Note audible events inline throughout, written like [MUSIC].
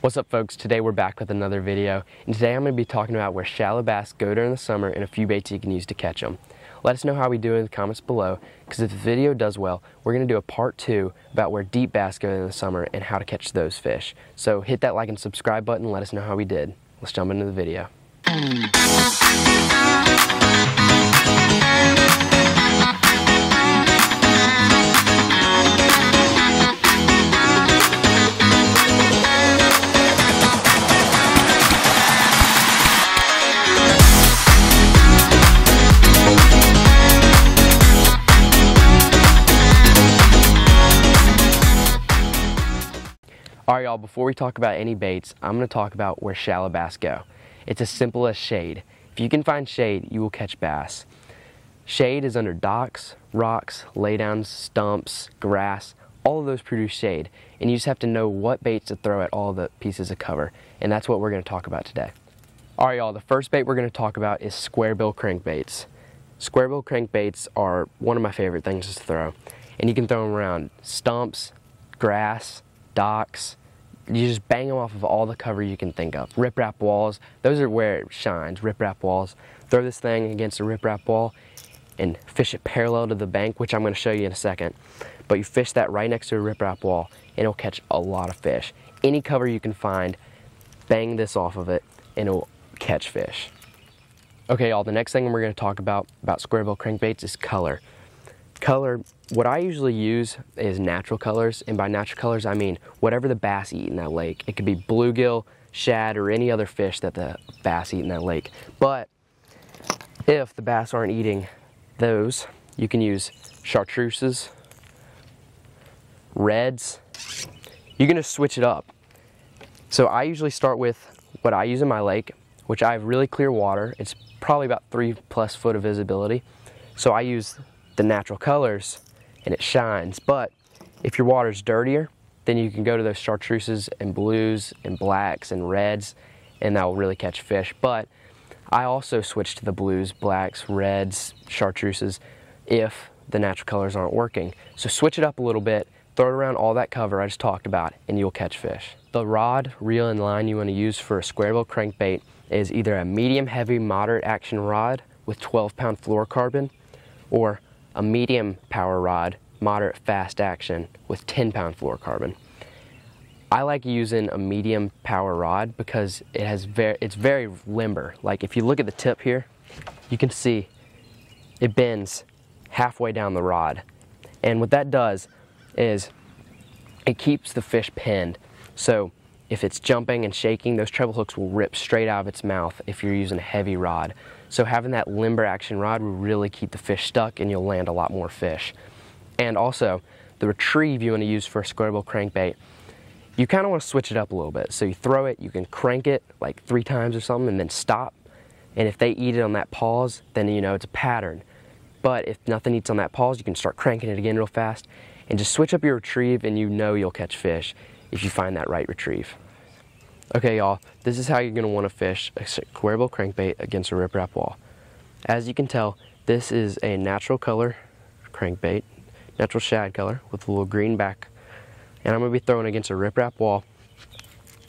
What's up folks, today we're back with another video and today I'm going to be talking about where shallow bass go during the summer and a few baits you can use to catch them. Let us know how we do in the comments below because if the video does well, we're going to do a part two about where deep bass go in the summer and how to catch those fish. So hit that like and subscribe button and let us know how we did. Let's jump into the video. Y'all, before we talk about any baits, I'm gonna talk about where shallow bass go. It's as simple as shade. If you can find shade, you will catch bass. Shade is under docks, rocks, laydowns, stumps, grass, all of those produce shade. And you just have to know what baits to throw at all the pieces of cover. And that's what we're gonna talk about today. All right, y'all, the first bait we're gonna talk about is square bill crankbaits. Square bill crankbaits are one of my favorite things to throw. And you can throw them around stumps, grass, docks. You just bang them off of all the cover you can think of. Riprap walls, those are where it shines, riprap walls. Throw this thing against a riprap wall and fish it parallel to the bank, which I'm gonna show you in a second. But you fish that right next to a riprap wall and it'll catch a lot of fish. Any cover you can find, bang this off of it and it'll catch fish. Okay, y'all, the next thing we're gonna talk about, about square bill crankbaits is color color, what I usually use is natural colors, and by natural colors I mean whatever the bass eat in that lake. It could be bluegill, shad, or any other fish that the bass eat in that lake. But if the bass aren't eating those, you can use chartreuses, reds. You're gonna switch it up. So I usually start with what I use in my lake, which I have really clear water. It's probably about three plus foot of visibility. So I use the natural colors and it shines. But if your water's dirtier, then you can go to those chartreuses and blues and blacks and reds and that will really catch fish. But I also switch to the blues, blacks, reds, chartreuses if the natural colors aren't working. So switch it up a little bit, throw it around all that cover I just talked about and you'll catch fish. The rod, reel, and line you want to use for a square bill crankbait is either a medium heavy moderate action rod with 12 pound fluorocarbon or a medium power rod, moderate fast action with 10 pound fluorocarbon. I like using a medium power rod because it has very, it's very limber. Like if you look at the tip here, you can see it bends halfway down the rod. And what that does is it keeps the fish pinned. So if it's jumping and shaking, those treble hooks will rip straight out of its mouth if you're using a heavy rod. So having that limber action rod will really keep the fish stuck and you'll land a lot more fish. And also, the retrieve you want to use for a square bill crankbait, you kind of want to switch it up a little bit. So you throw it, you can crank it like three times or something and then stop. And if they eat it on that pause, then you know it's a pattern. But if nothing eats on that pause, you can start cranking it again real fast and just switch up your retrieve and you know you'll catch fish if you find that right retrieve. Okay y'all, this is how you're want to fish a square bill crankbait against a riprap wall. As you can tell, this is a natural color crankbait, natural shad color with a little green back. And I'm to be throwing against a riprap wall.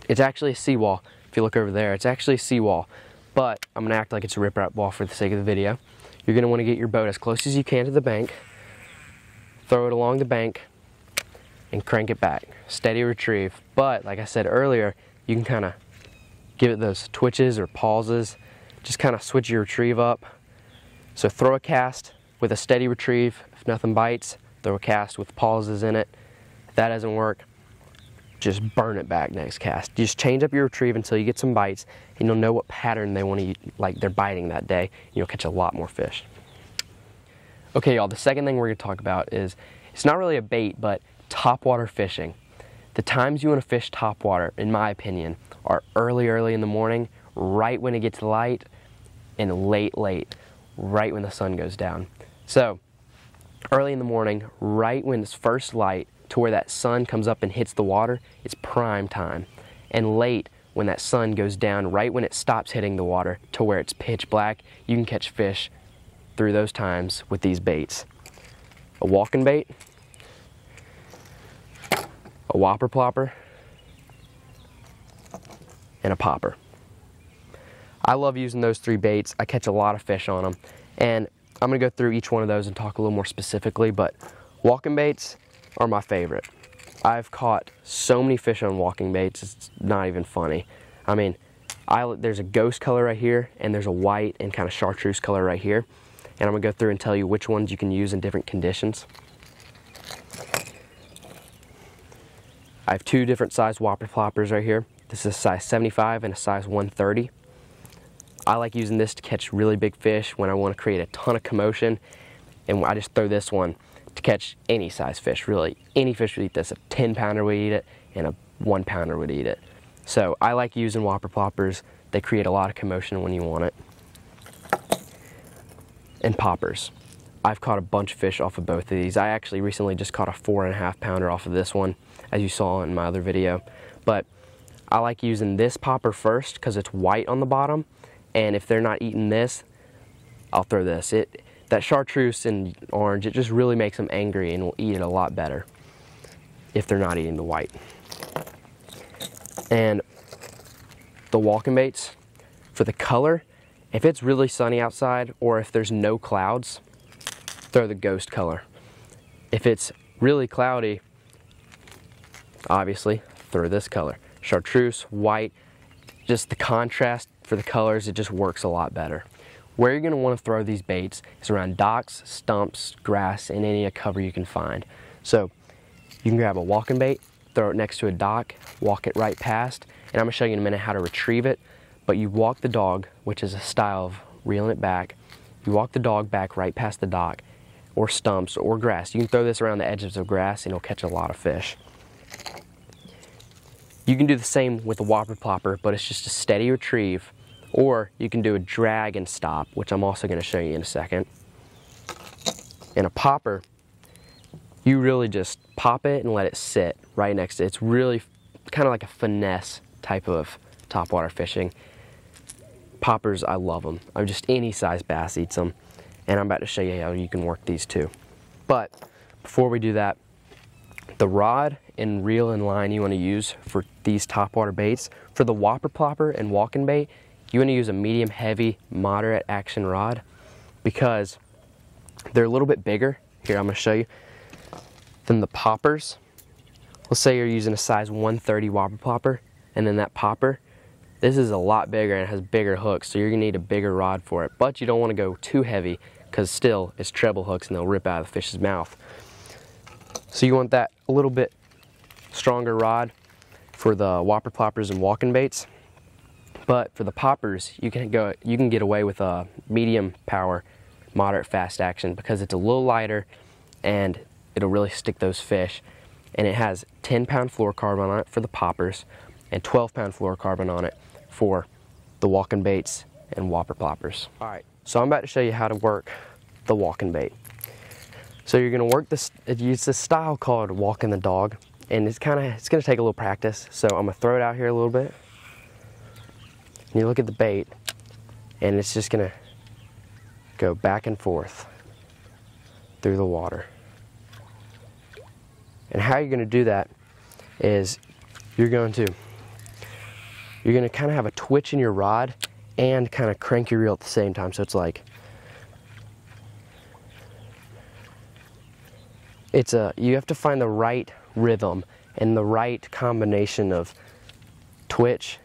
It's actually a seawall. If you look over there, it's actually a seawall. But I'm to act like it's a riprap wall for the sake of the video. You're want to get your boat as close as you can to the bank, throw it along the bank, and crank it back. Steady retrieve. But like I said earlier, you can kind of give it those twitches or pauses. Just kind of switch your retrieve up. So throw a cast with a steady retrieve. If nothing bites, throw a cast with pauses in it. If that doesn't work, just burn it back next cast. Just change up your retrieve until you get some bites and you'll know what pattern they want to eat, like they're biting that day. You'll catch a lot more fish. Okay, y'all, the second thing we're going to talk about is it's not really a bait, but topwater fishing. The times you want to fish topwater, in my opinion, are early, early in the morning, right when it gets light, and late, late, right when the sun goes down. So, early in the morning, right when it's first light, to where that sun comes up and hits the water, it's prime time. And late, when that sun goes down, right when it stops hitting the water, to where it's pitch black, you can catch fish through those times with these baits. A walking bait, a whopper plopper, and a popper. I love using those three baits. I catch a lot of fish on them. And I'm gonna go through each one of those and talk a little more specifically, but walking baits are my favorite. I've caught so many fish on walking baits, it's not even funny. I mean, I, there's a ghost color right here, and there's a white and kind of chartreuse color right here. And I'm gonna go through and tell you which ones you can use in different conditions. I have two different size whopper ploppers right here. This is a size 75 and a size 130. I like using this to catch really big fish when I want to create a ton of commotion. And I just throw this one to catch any size fish, really. Any fish would eat this. A 10 pounder would eat it, and a one pounder would eat it. So I like using whopper ploppers. They create a lot of commotion when you want it. And poppers. I've caught a bunch of fish off of both of these. I actually recently just caught a four and a half pounder off of this one, as you saw in my other video. But I like using this popper first because it's white on the bottom. And if they're not eating this, I'll throw this. It That chartreuse and orange, it just really makes them angry and will eat it a lot better if they're not eating the white. And the walking baits, for the color, if it's really sunny outside or if there's no clouds, throw the ghost color. If it's really cloudy, obviously, throw this color. Chartreuse, white, just the contrast for the colors, it just works a lot better. Where you're gonna wanna throw these baits is around docks, stumps, grass, and any cover you can find. So you can grab a walking bait, throw it next to a dock, walk it right past, and I'm gonna show you in a minute how to retrieve it, but you walk the dog, which is a style of reeling it back, you walk the dog back right past the dock, or stumps, or grass. You can throw this around the edges of grass and you'll catch a lot of fish. You can do the same with a whopper plopper, but it's just a steady retrieve, or you can do a drag and stop, which I'm also gonna show you in a second. In a popper, you really just pop it and let it sit right next to it. It's really kind of like a finesse type of topwater fishing. Poppers, I love them. I'm just any size bass eats them. And I'm about to show you how you can work these too. But before we do that, the rod and reel and line you want to use for these topwater baits, for the whopper plopper and walking bait, you want to use a medium heavy, moderate action rod because they're a little bit bigger. Here, I'm going to show you than the poppers. Let's say you're using a size 130 whopper plopper, and then that popper, this is a lot bigger and has bigger hooks, so you're gonna need a bigger rod for it. But you don't wanna go too heavy, because still, it's treble hooks and they'll rip out of the fish's mouth. So you want that a little bit stronger rod for the whopper ploppers and walking baits. But for the poppers, you can go you can get away with a medium power, moderate fast action because it's a little lighter and it'll really stick those fish. And it has 10 pound fluorocarbon on it for the poppers and 12 pound fluorocarbon on it for the walking baits and whopper ploppers. All right, so I'm about to show you how to work the walking bait. So you're gonna work this, it's a style called walking the dog and it's kind of, it's gonna take a little practice. So I'm gonna throw it out here a little bit. And you look at the bait and it's just gonna go back and forth through the water. And how you're to do that is you're going to you're going to kind of have a twitch in your rod and kind of crank your reel at the same time. So it's like it's a you have to find the right rhythm and the right combination of twitch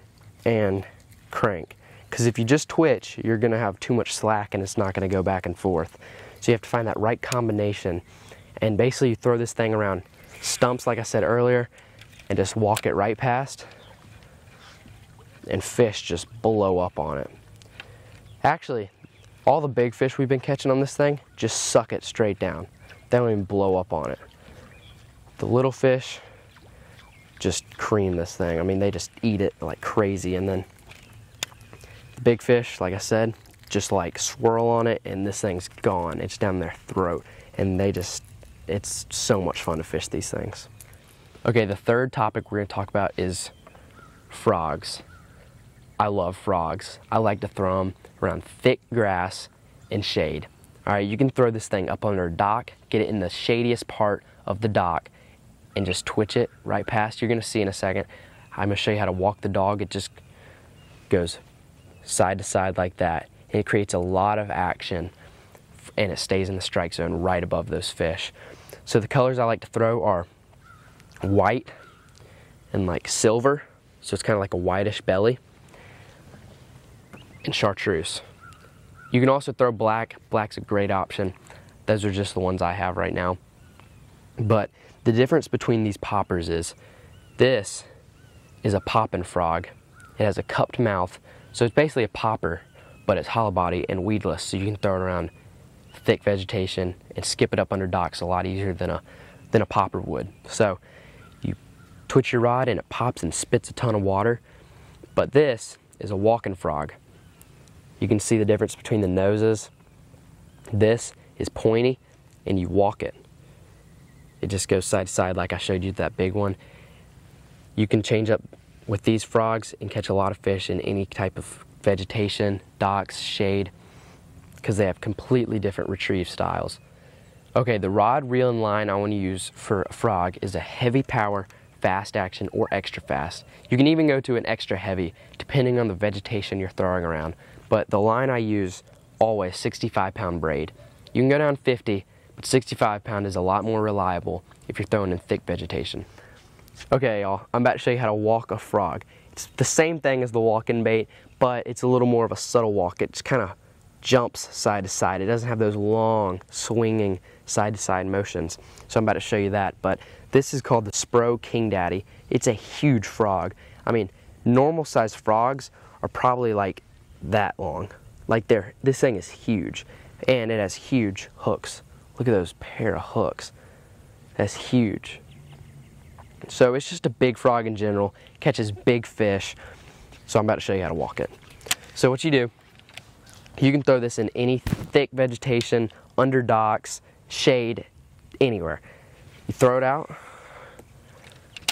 and crank. Because if you just twitch, you're going to have too much slack and it's not going to go back and forth. So you have to find that right combination. And basically, you throw this thing around stumps, like I said earlier, and just walk it right past, and fish just blow up on it. Actually, all the big fish we've been catching on this thing just suck it straight down. They don't even blow up on it. The little fish just cream this thing. I mean, they just eat it like crazy, and then the big fish, like I said, just like swirl on it, and this thing's gone. It's down their throat, and they just it's so much fun to fish these things. Okay, the third topic we're gonna talk about is frogs. I love frogs. I like to throw them around thick grass and shade. All right, you can throw this thing up under a dock, get it in the shadiest part of the dock, and just twitch it right past. You're gonna see in a second I'm gonna show you how to walk the dog. It just goes side to side like that. And it creates a lot of action and it stays in the strike zone right above those fish. So the colors I like to throw are white and like silver. So it's kind of like a whitish belly and chartreuse. You can also throw black. Black's a great option. Those are just the ones I have right now. But the difference between these poppers is this is a poppin' frog. It has a cupped mouth, so it's basically a popper, but it's hollow body and weedless, so you can throw it around thick vegetation and skip it up under docks a lot easier than a than a popper would. So you twitch your rod and it pops and spits a ton of water. But this is a walking frog. You can see the difference between the noses. This is pointy and you walk it. It just goes side to side like I showed you that big one. You can change up with these frogs and catch a lot of fish in any type of vegetation, docks, shade, because they have completely different retrieve styles. Okay, the rod, reel, and line I want to use for a frog is a heavy power, fast action, or extra fast. You can even go to an extra heavy, depending on the vegetation you're throwing around. But the line I use, always 65 pound braid. You can go down 50, but 65 pound is a lot more reliable if you're throwing in thick vegetation. Okay, y'all, I'm about to show you how to walk a frog. It's the same thing as the walking bait, but it's a little more of a subtle walk. It just kind of jumps side to side. It doesn't have those long, swinging side to side motions. So I'm about to show you that. But this is called the Spro King Daddy. It's a huge frog. I mean, normal sized frogs are probably like that long. Like they're, this thing is huge. And it has huge hooks. Look at those pair of hooks. That's huge. So it's just a big frog in general, catches big fish. So I'm about to show you how to walk it. So what you do, you can throw this in any thick vegetation, under docks, shade, anywhere. You throw it out,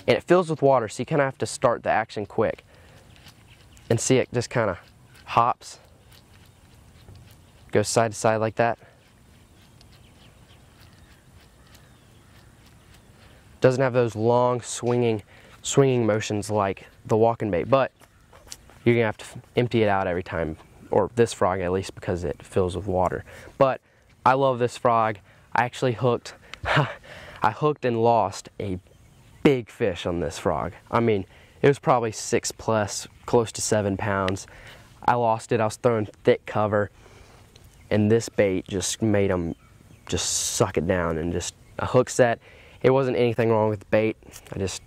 and it fills with water, so you kind of have to start the action quick. And see it just kind of hops, goes side to side like that. Doesn't have those long swinging, swinging motions like the walking bait, but you're gonna have to empty it out every time, or this frog at least because it fills with water. But I love this frog. I actually hooked, [LAUGHS] I hooked and lost a big fish on this frog. I mean, it was probably six plus, close to seven pounds. I lost it, I was throwing thick cover, and this bait just made them just suck it down and just a hook set it wasn't anything wrong with the bait. I just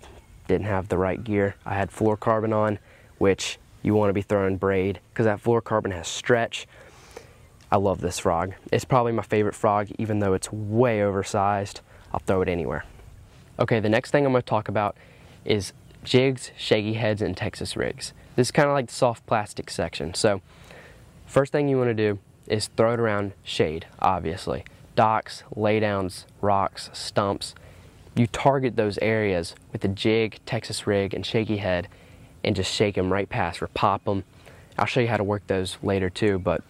didn't have the right gear. I had fluorocarbon on, which you want to be throwing braid because that fluorocarbon has stretch. I love this frog. It's probably my favorite frog, even though it's way oversized. I'll throw it anywhere. Okay, the next thing I'm going to talk about is jigs, shaky heads, and Texas rigs. This is kind of like the soft plastic section. So, first thing you want to do is throw it around shade, obviously. Docks, laydowns, rocks, stumps, you target those areas with a jig, Texas rig, and shaky head and just shake them right past or pop them. I'll show you how to work those later too, but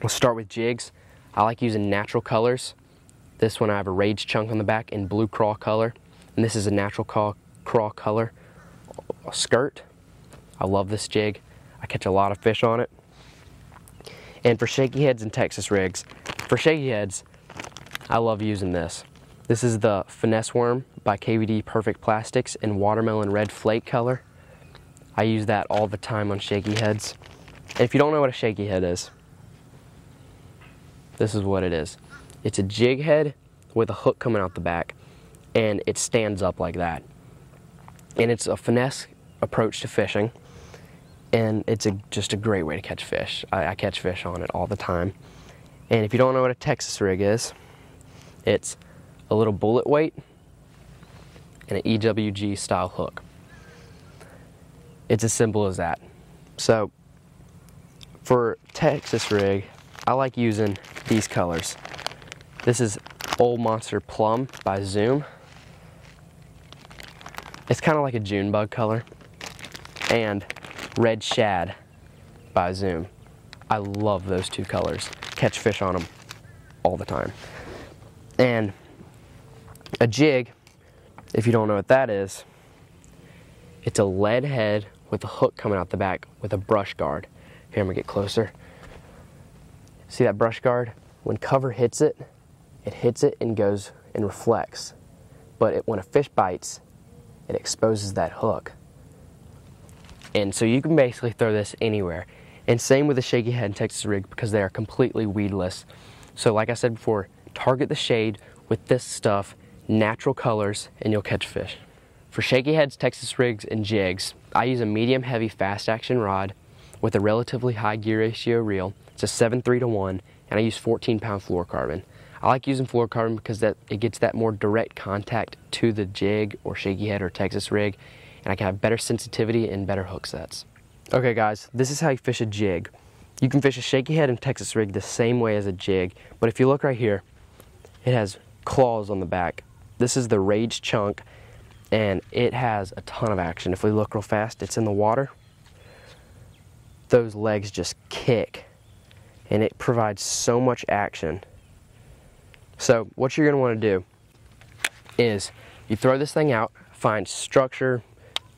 we'll start with jigs. I like using natural colors. This one I have a rage chunk on the back in blue craw color, and this is a natural craw, craw color uh, skirt. I love this jig. I catch a lot of fish on it. And for shaky heads and Texas rigs, for shaky heads, I love using this. This is the Finesse Worm by KVD Perfect Plastics in watermelon red flake color. I use that all the time on shaky heads. And if you don't know what a shaky head is, this is what it is. It's a jig head with a hook coming out the back and it stands up like that. And it's a finesse approach to fishing and it's a, just a great way to catch fish. I, I catch fish on it all the time. And if you don't know what a Texas rig is, it's a little bullet weight, and an EWG style hook. It's as simple as that. So for Texas rig, I like using these colors. This is Old Monster Plum by Zoom. It's kind of like a June bug color. And Red Shad by Zoom. I love those two colors. Catch fish on them all the time. And a jig, if you don't know what that is, It's a lead head with a hook coming out the back with a brush guard. Here, I'm gonna get closer. See that brush guard? When cover hits it, it hits it and goes and reflects. But it, when a fish bites, it exposes that hook. And so you can basically throw this anywhere. And same with the shaky head and Texas rig because they are completely weedless. So like I said before, target the shade with this stuff, natural colors, and you'll catch fish. For shaky heads, Texas rigs, and jigs, I use a medium heavy fast action rod with a relatively high gear ratio reel. It's a 7-3 to 1, and I use 14 pound fluorocarbon. I like using fluorocarbon because that it gets that more direct contact to the jig or shaky head or Texas rig, and I can have better sensitivity and better hook sets. Okay guys, this is how you fish a jig. You can fish a shaky head and Texas rig the same way as a jig, but if you look right here, it has claws on the back. This is the Rage Chunk, and it has a ton of action. If we look real fast, it's in the water. Those legs just kick, and it provides so much action. So what you're gonna wanna do is you throw this thing out, find structure,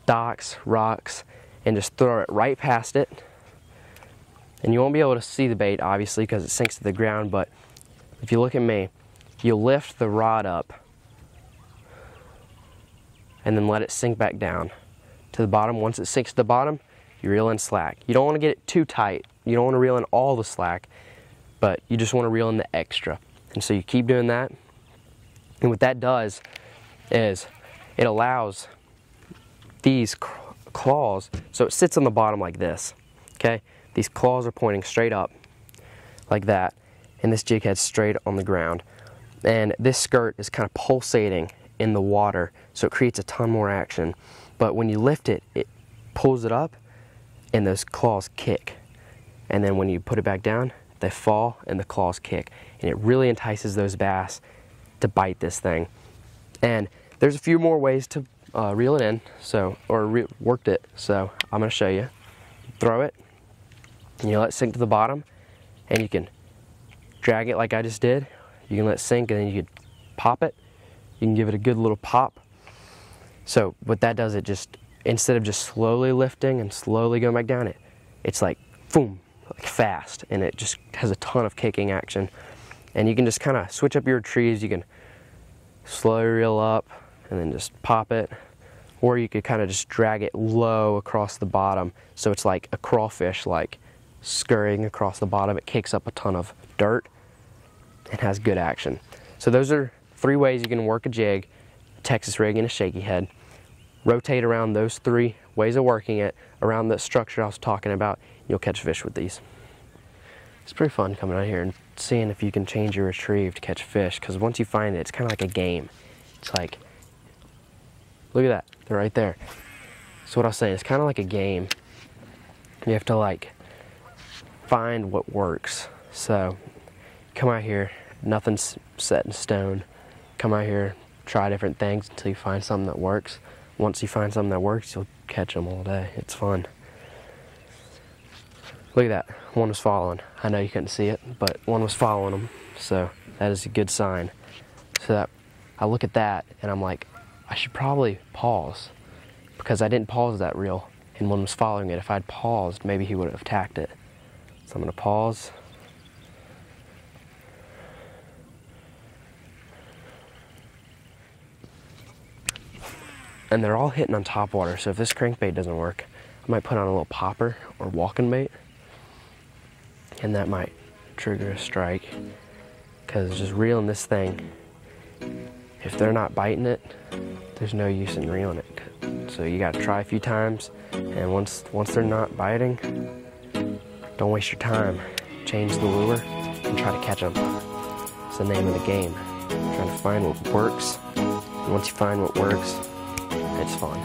docks, rocks, and just throw it right past it. And you won't be able to see the bait, obviously, because it sinks to the ground, but if you look at me, you lift the rod up and then let it sink back down to the bottom. Once it sinks to the bottom, you reel in slack. You don't want to get it too tight. You don't want to reel in all the slack, but you just want to reel in the extra. And so you keep doing that. And what that does is it allows these claws, so it sits on the bottom like this, okay? These claws are pointing straight up like that, and this jig head's straight on the ground. And this skirt is kind of pulsating in the water, so it creates a ton more action. But when you lift it, it pulls it up, and those claws kick. And then when you put it back down, they fall and the claws kick. And it really entices those bass to bite this thing. And there's a few more ways to uh, reel it in, so or re worked it. So I'm gonna show you. Throw it, you let it sink to the bottom, and you can drag it like I just did. You can let it sink, and then you can pop it. You can give it a good little pop. So what that does, it just instead of just slowly lifting and slowly going back down, it it's like boom, like fast, and it just has a ton of kicking action. And you can just kind of switch up your trees. You can slow reel up, and then just pop it. Or you could kind of just drag it low across the bottom so it's like a crawfish, like scurrying across the bottom. It kicks up a ton of dirt and has good action. So those are three ways you can work a jig, Texas rig, and a shaky head. Rotate around those three ways of working it around the structure I was talking about. You'll catch fish with these. It's pretty fun coming out here and seeing if you can change your retrieve to catch fish because once you find it, it's kind of like a game. It's like Look at that, they're right there. So what I was saying, it's kind of like a game. You have to like find what works. So come out here, nothing's set in stone. Come out here, try different things until you find something that works. Once you find something that works, you'll catch them all day. It's fun. Look at that, one was following. I know you couldn't see it, but one was following them. So that is a good sign. So that I look at that and I'm like, I should probably pause because I didn't pause that reel and one was following it. If I'd paused, maybe he would have attacked it. So I'm gonna pause. And they're all hitting on top water, so if this crankbait doesn't work, I might put on a little popper or walking bait, and that might trigger a strike. Because just reeling this thing, if they're not biting it, there's no use in reeling it. So you gotta try a few times, and once once they're not biting, don't waste your time. Change the lure and try to catch them. It's the name of the game. Trying to find what works, and once you find what works, it's fun.